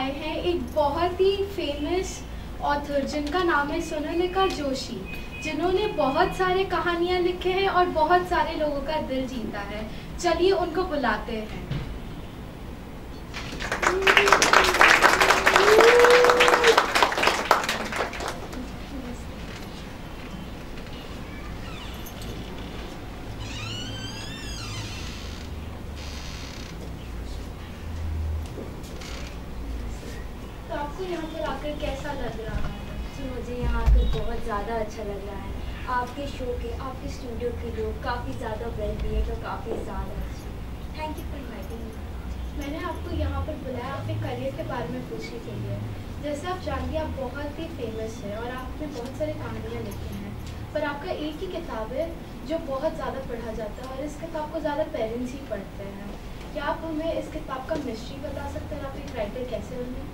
आए हैं एक बहुत ही फ़ेमस ऑथर जिनका नाम है सोनलिका जोशी, जिन्होंने बहुत सारे कहानियाँ लिखे हैं और बहुत सारे लोगों का दिल जीता है। चलिए उनको बुलाते हैं। बहुत ज़्यादा अच्छा लग रहा है। आपके शो के आपके स्टूडियो के लोग काफ़ी ज़्यादा वेल बिहेव और काफ़ी ज़्यादा अच्छे thank you for inviting me मैंने आपको यहाँ पर बुलाया आपके करियर के बारे में पूछने के लिए। जैसे आप जानती हैं आप बहुत ही फ़ेमस है और आपने बहुत सारी कहानियाँ लिखी हैं। पर आपका एक ही किताब है जो बहुत ज़्यादा पढ़ा जाता है और इस किताब को ज़्यादा पेरेंट्स ही पढ़ते हैं। क्या आप हमें इस किताब का मिस्ट्री बता सकते हैं आप एक राइटर कैसे बने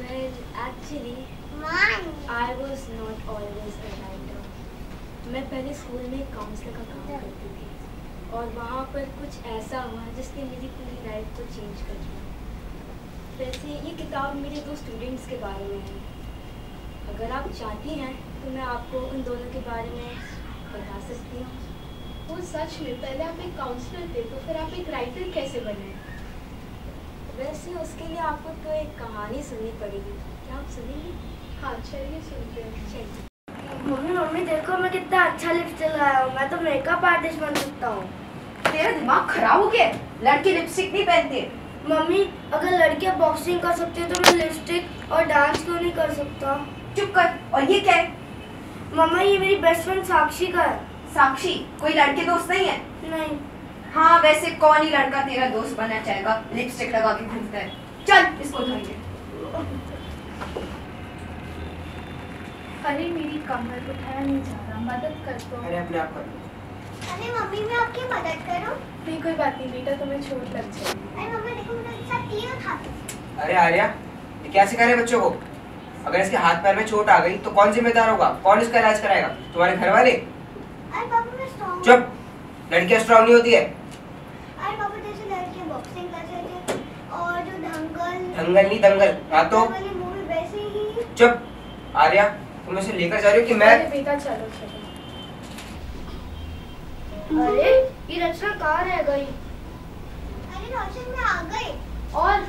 well actually I was not always a writer मैं पहले स्कूल में काउंसलर का काम करती थी और वहाँ पर कुछ ऐसा हुआ जिसने मेरी पूरी लाइफ को चेंज कर दिया। वैसे ये किताब मेरे दो स्टूडेंट्स के बारे में है। अगर आप चाहती हैं तो मैं आपको उन दोनों के बारे में बता सकती हूँ। वो सच में पहले आप एक काउंसलर थे तो फिर आप एक राइटर कैसे बने? वैसे उसके लिए आपको तो एक कहानी सुननी पड़ेगी। क्या आप सुनेंगी? हाँ चलिए सुनते हैं मम्मी मम्मी देखो मैं कितना अच्छा लिपस्टिक लगाया हूँ। मैं तो मेकअप आर्टिस्ट बन सकता हूँ। तेरा दिमाग खराब हो गया? लड़के लिपस्टिक नहीं पहनते। मम्मी अगर लड़कियाँ बॉक्सिंग कर सकती है तो मैं लिपस्टिक और डांस क्यों नहीं कर सकता? चुप कर। और ये क्या है? मम्मा ये मेरी बेस्ट फ्रेंड साक्षी का है। साक्षी? कोई लड़के दोस्त नहीं है? नहीं। हाँ वैसे कौन ही लड़का तेरा दोस्त बनना चाहेगा? लिपस्टिक लगा के घूमता है। चल इसको धोइए अरे मेरी कमर उठाया नहीं जा रहा मदद कर दो। अरे अपने आप कर लो अरे मम्मी मैं आपकी मदद करूँ? नहीं कोई बात नहीं बेटा तुम्हें चोट लग जाएगी। अरे मम्मी देखो मेरे साथ तीर उठाते अरे आर्या ये क्या सिखा रहे हैं बच्चों को? अगर इसके हाथ पैर में चोट आ गई तो कौन जिम्मेदार होगा? कौन इसका इलाज कराएगा? तुम्हारे घर वाले अरे पापा मैं स्ट्रॉन्ग चुप। लड़कियाँ स्ट्रांग नहीं होती है। अरे पापा जैसे लड़के बॉक्सिंग करते थे और जो दंगल दंगल नहीं दंगल। हाँ तो वाली मूवी वैसे ही। चुप। आर्या तुम इसे लेकर जा रही हो कि मैं बेटा चलो चलो अरे ये रचना कहाँ रह गई अरे रोशन में आ गए और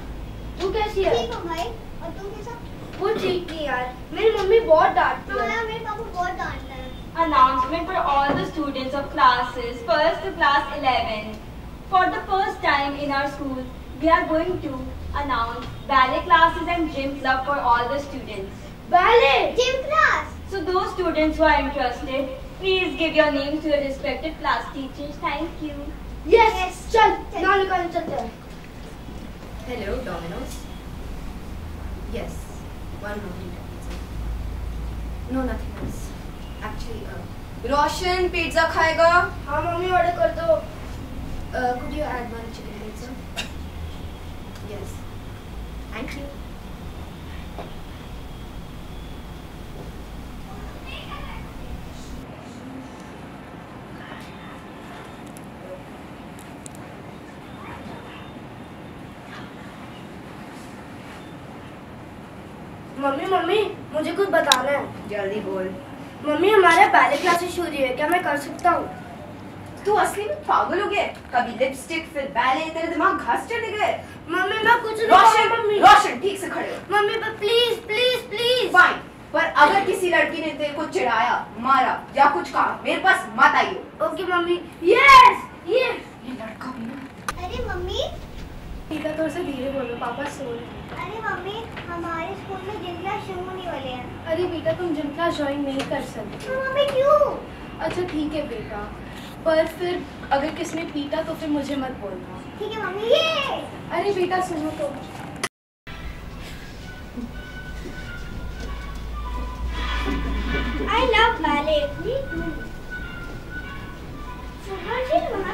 तू कैसी है ठीक हो भाई और तुम कैसा वो ठीक थी यार मेरी मम्मी बहुत डांटती है हाँ मेरे पापा बहुत डांटते हैं announcement for all the students of classes 1st to class 11. For the first time in our school, we are going to announce ballet classes and gym club for all the students. Ballet gym class So those students who are interested, please give your names to your respective class teachers. Thank you. Yes चल नाम निकालने चलते हैं hello Domino's yes one no nothing else actually Roshan pizza खाएगा हाँ mummy order कर दो could you add one chicken pizza yes thank you Mummy mummy मुझे कुछ बताना है। जल्दी बोल। मम्मी हमारे बैले क्लासेस शुरू है क्या मैं कर सकता हूँ? तू असली में पागल हो गया? कभी लिपस्टिक फिर बैले तेरे दिमाग घास चढ़ गए? मम्मी मैं कुछ नहीं रोशन मम्मी रोशन ठीक से खड़े हो। मम्मी पर प्लीज़ प्लीज़ प्लीज़ फाइन पर अगर किसी लड़की ने तेरे को चिढ़ाया मारा या कुछ कहा मेरे पास मत आइयो। Okay mummy. यस यस ये लड़का भी ना अरे मम्मी बेटा थोड़ा सा धीरे बोलो पापा सो रहे अरे मम्मी हमारे स्कूल में जिम क्लास शुरू होने वाले हैं। अरे बेटा तुम जिम क्लास ज्वाइन नहीं कर सकते तो मम्मी क्यों? अच्छा ठीक है बेटा पर फिर अगर किसने पीटा तो फिर मुझे मत बोलना। ठीक है मम्मी ये! अरे बेटा सुनो तो। I love ballet me too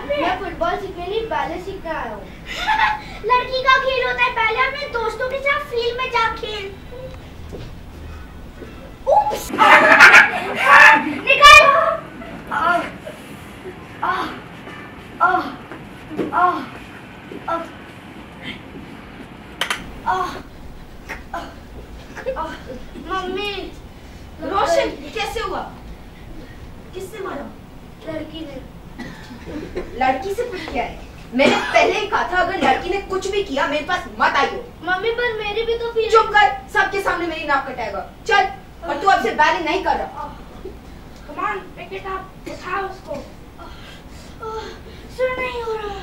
मैं फुटबॉल सीखने लिए पहले सीखने आया हूँ। लड़की का खेल होता है पहले अपने दोस्तों के साथ फ़ील्ड में जा खेल। मम्मी। रोशन कैसे हुआ? किसने मारा? लड़की ने। लड़की से पूछ किया है मैंने पहले ही कहा था अगर लड़की ने कुछ भी किया मेरे पास मत आइयो। मम्मी पर मेरी भी तो फीलिंग चुप कर सबके सामने मेरी नाक कटाएगा। चल और तू अब से बैले नहीं कर रहा। कमान पिक इट अप उठा उसको। सर नहीं हो रहा।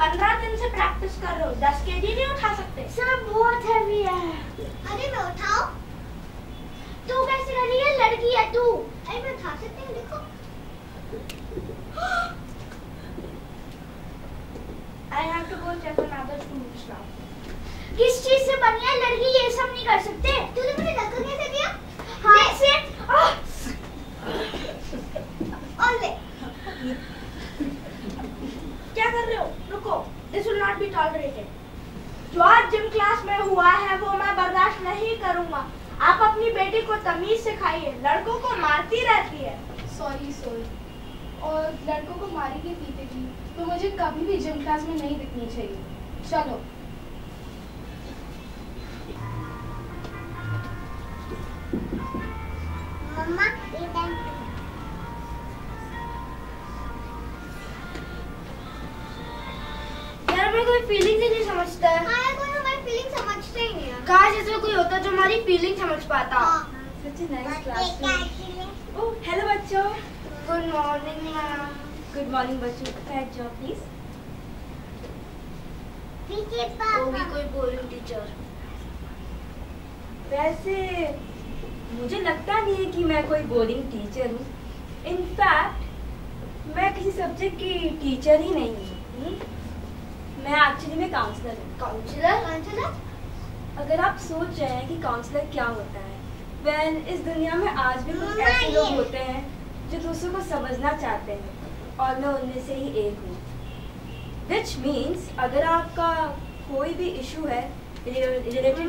पंद्रह दिन से प्रैक्टिस कर रहे हो दस के जी नहीं उठा सकते? सर बहुत हैवी है। अरे मैं उठाओ तू कैसे कर रही है? लड़की है तू। अरे मैं उठा सकती हूँ देखो। I have to go check another tools now किस चीज़ से बनी है? लड़की ये सब नहीं कर सकते। तूने मुझे धक्का कैसे दिया हाथ से और ले। क्या कर रहे हो? रुको। This will not be tolerated जो आज जिम क्लास में हुआ है वो मैं बर्दाश्त नहीं करूँगा। आप अपनी बेटी को तमीज सिखाइए। लड़कों को मारती रहती है। सॉरी सर और लड़कों को मारेगी पीटेगी तो मुझे कभी भी जिम क्लास में नहीं दिखनी चाहिए। चलो। मम्मा ये टाइम यार मैं कोई फीलिंग नहीं समझता। है हाँ कोई हमारी फीलिंग समझते ही नहीं है। काश ऐसा कोई होता जो हमारी फीलिंग समझ पाता. क्या है? बच्चों. Good morning ma'am Good morning बच्चों. बैठ जाओ please. पीछे वो भी कोई बोरिंग टीचर वैसे मुझे लगता नहीं है कि मैं कोई बोरिंग टीचर हूँ. इनफैक्ट मैं किसी सब्जेक्ट की टीचर ही नहीं हूँ. हम्म? मैं एक्चुअली में काउंसलर हूँ. काउंसलर काउंसलर अगर आप सोच रहे हैं कि काउंसलर क्या होता है वेल इस दुनिया में आज भी कुछ ऐसे लोग होते हैं जो दूसरों को समझना चाहते हैं. और मैं उनमें से ही एक हूँ। विच मीन्स अगर आपका कोई भी इशू है related to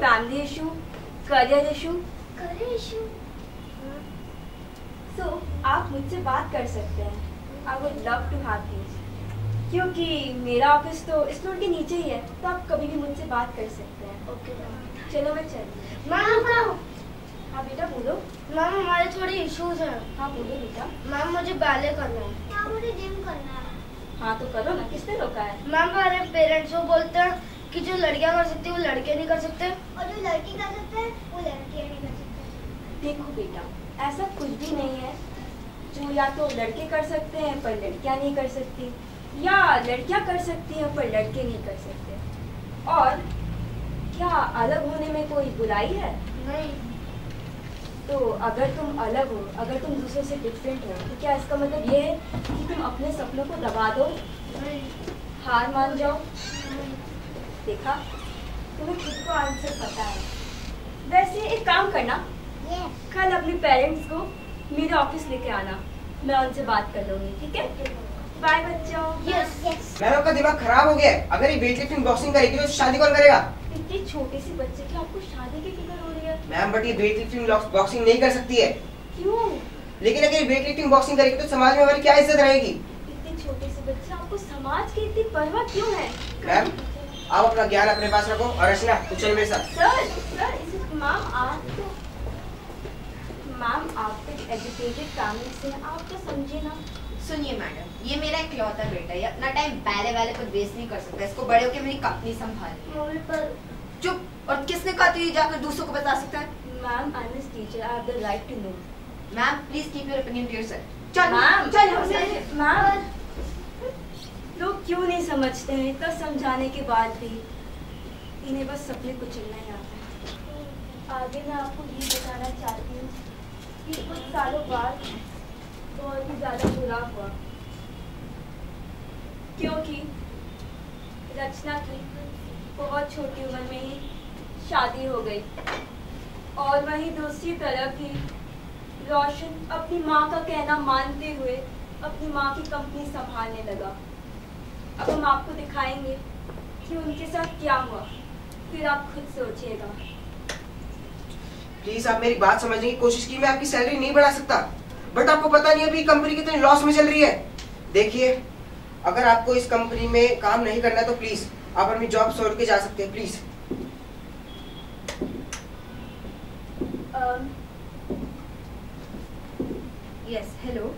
family issue career issue करे इशू सो आप मुझसे बात कर सकते हैं। I would love to have this क्योंकि मेरा ऑफ़िस तो इस फ्लोर के नीचे ही है तो आप कभी भी मुझसे बात कर सकते हैं। ओके okay, चलो मैं चल हूँ। बेटा बोलो। मैम हमारे थोड़े इश्यूज़ हैं। हाँ बोलो बेटा। मैम मुझे बैले करना है। क्या मुझे जिम करना है? हाँ तो करो ना। किसने रोका है? मैम हमारे पेरेंट्स वो बोलते हैं कि जो लड़कियाँ कर सकती है वो लड़के नहीं कर सकते। और जो लड़की कर सकते हैं वो लड़कियाँ नहीं कर सकते। देखो बेटा ऐसा कुछ भी नहीं है। जो या तो लड़के कर सकते हैं पर लड़कियाँ नहीं कर सकती। या लड़कियाँ कर सकती हैं पर लड़के नहीं कर सकते। और क्या अलग होने में कोई बुराई है? नहीं। तो अगर तुम अलग हो अगर तुम दूसरों से डिफरेंट हो तो क्या इसका मतलब ये है कि तुम अपने सपनों को दबा दो? हार मान जाओ। देखा? तुम्हें खुद को आंसर पता है। वैसे एक काम करना। कल अपने पेरेंट्स को मेरे ऑफ़िस लेके आना। मैं उनसे बात कर लूँगी ठीक है? बाय बच्चों। यस यस मैम आपका दिमाग खराब हो गया अगर ये वेट लिफ्टिंग बॉक्सिंग करेगी तो शादी कौन करेगा? इतनी छोटी सी बच्चे की आपको शादी की मैम बट ये वेट लिफ्टिंग बॉक्सिंग नहीं कर सकती है। क्यों? लेकिन अगर ये वेट लिफ्टिंग बॉक्सिंग करेगी तो समाज में हमारी क्या इज़्ज़त रहेगी? इतनी छोटी सी बच्चे आपको समाज की इतनी परवाह क्यों है? मैम आप अपना ज्ञान अपने पास रखो और रचना तू चल मेरे साथ। सर सर इस मैम आप तो मैम आप तो एजुकेटेड फैमिली से आप तो समझिए ना। सुनिए मैडम ये मेरा इकलौता बेटा है अपना टाइम बैले वाले पर वेस्ट नहीं कर सकता इसको बड़े होकर मेरी कंपनी संभालनी है मम्मी पर चुप। और किसने कहा तू ये जाकर दूसरों को बता सकता है? Ma'am I am teacher I have the right to know ma'am please keep your opinion to yourself चल मैम चल हमसे मैम लोग क्यों नहीं समझते हैं? इतना समझाने के बाद भी इन्हें बस सपने कुचलना ही आता है। आगे मैं आपको ये बताना चाहती हूँ कि कुछ सालों बाद बहुत ही ज़्यादा बुरा हुआ। क्योंकि रचना की बहुत छोटी उम्र में ही शादी हो गई। और वहीं दूसरी तरफ़ ही रोशन अपनी माँ का कहना मानते हुए अपनी माँ की कंपनी संभालने लगा। अब हम आपको दिखाएँगे कि उनके साथ क्या हुआ। फिर आप खुद सोचिएगा। प्लीज़ आप मेरी बात समझने की कोशिश की, मैं आपकी सैलरी नहीं बढ़ा सकता। बट आपको पता नहीं अभी कंपनी कितनी लॉस में चल रही है। देखिए, अगर आपको इस कंपनी में काम नहीं करना तो प्लीज़ आप अपनी जॉब छोड़ के जा सकते हैं please yes hello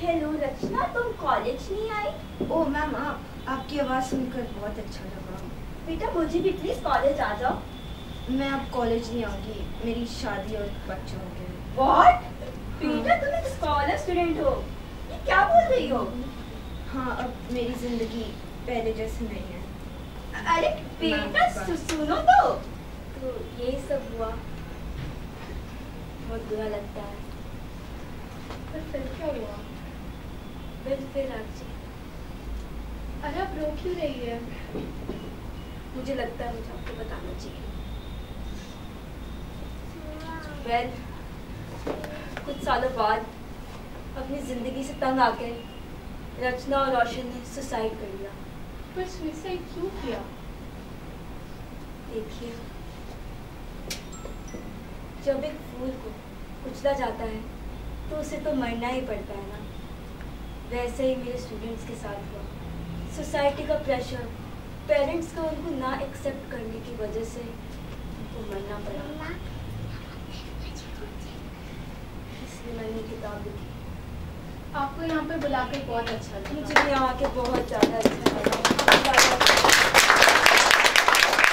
hello Rachna तुम कॉलेज नहीं आई? ओ मैम आप आपकी आवाज़ सुनकर बहुत अच्छा लगा। बेटा मुझे भी प्लीज़ कॉलेज आ जाओ। मैं अब कॉलेज नहीं आऊँगी मेरी शादी और बच्चे हो गए व्हाट बेटा तुम एक स्कॉलर स्टूडेंट हो। ये क्या बोल रही हो? हाँ अब मेरी ज़िंदगी पहले जैसी नहीं है। अरे बेटा सु, सुनो तो। तो यही सब हुआ। बहुत बुरा लगता है। पर फिर क्या हुआ? फिर फिर आजी अरे आप रो क्यों रही है? मुझे लगता है मुझे आपको बताना चाहिए। वेल कुछ सालों बाद अपनी ज़िंदगी से तंग आकर रचना और रोशन ने सुसाइड कर लिया पर सुसाइड क्यों किया? देखिए जब एक फूल को कुचला जाता है तो उसे तो मरना ही पड़ता है ना। वैसे ही मेरे स्टूडेंट्स के साथ हुआ। सोसाइटी का प्रेशर पेरेंट्स का उनको ना एक्सेप्ट करने की वजह से उनको मरना पड़ा। इसलिए मैंने किताब लिखी। आपको यहाँ पे बुलाकर बहुत अच्छा लगा। मुझे यहाँ के बहुत ज़्यादा अच्छा लगा। Gracias.